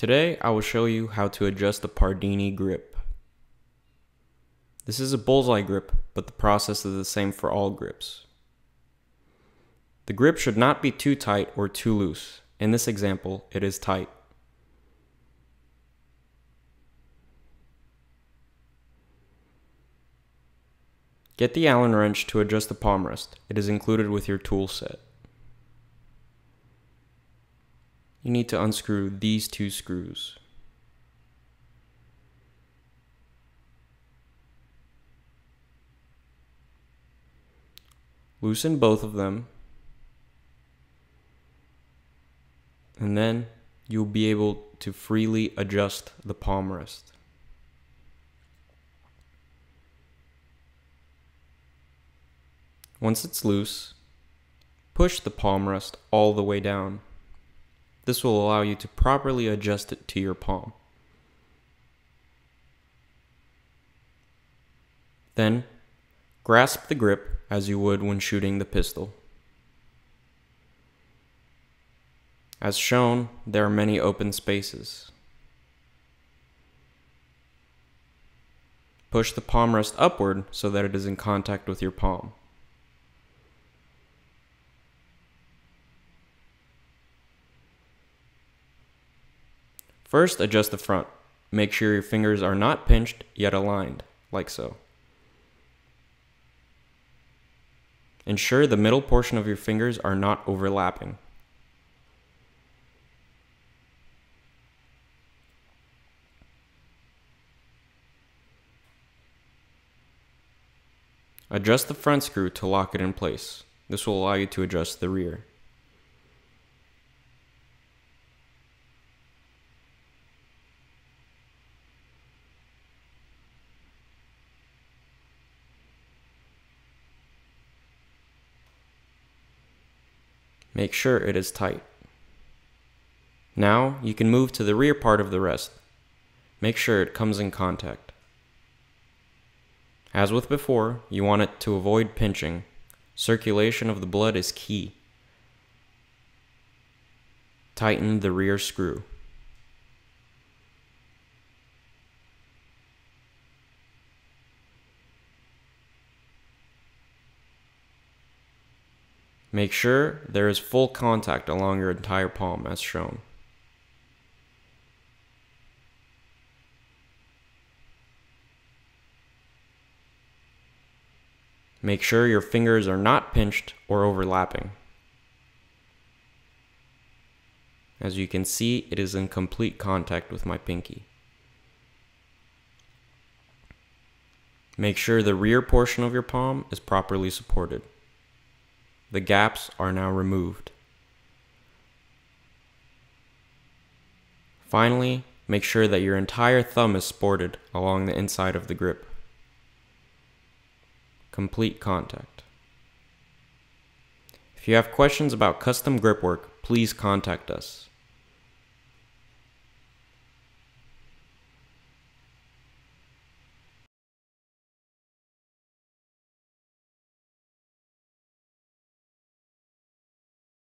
Today I will show you how to adjust the Pardini grip. This is a bullseye grip, but the process is the same for all grips. The grip should not be too tight or too loose. In this example, it is tight. Get the Allen wrench to adjust the palm rest. It is included with your tool set. You need to unscrew these two screws. Loosen both of them and then you'll be able to freely adjust the palm rest. Once it's loose, push the palm rest all the way down. This will allow you to properly adjust it to your palm. Then, grasp the grip as you would when shooting the pistol. As shown, there are many open spaces. Push the palm rest upward so that it is in contact with your palm. First, adjust the front. Make sure your fingers are not pinched yet aligned, like so. Ensure the middle portion of your fingers are not overlapping. Adjust the front screw to lock it in place. This will allow you to adjust the rear. Make sure it is tight. Now you can move to the rear part of the rest. Make sure it comes in contact. As with before, you want it to avoid pinching. Circulation of the blood is key. Tighten the rear screw. Make sure there is full contact along your entire palm as shown. Make sure your fingers are not pinched or overlapping. As you can see, it is in complete contact with my pinky. Make sure the rear portion of your palm is properly supported. The gaps are now removed. Finally, make sure that your entire thumb is sported along the inside of the grip complete contact. If you have questions about custom grip work, please contact us.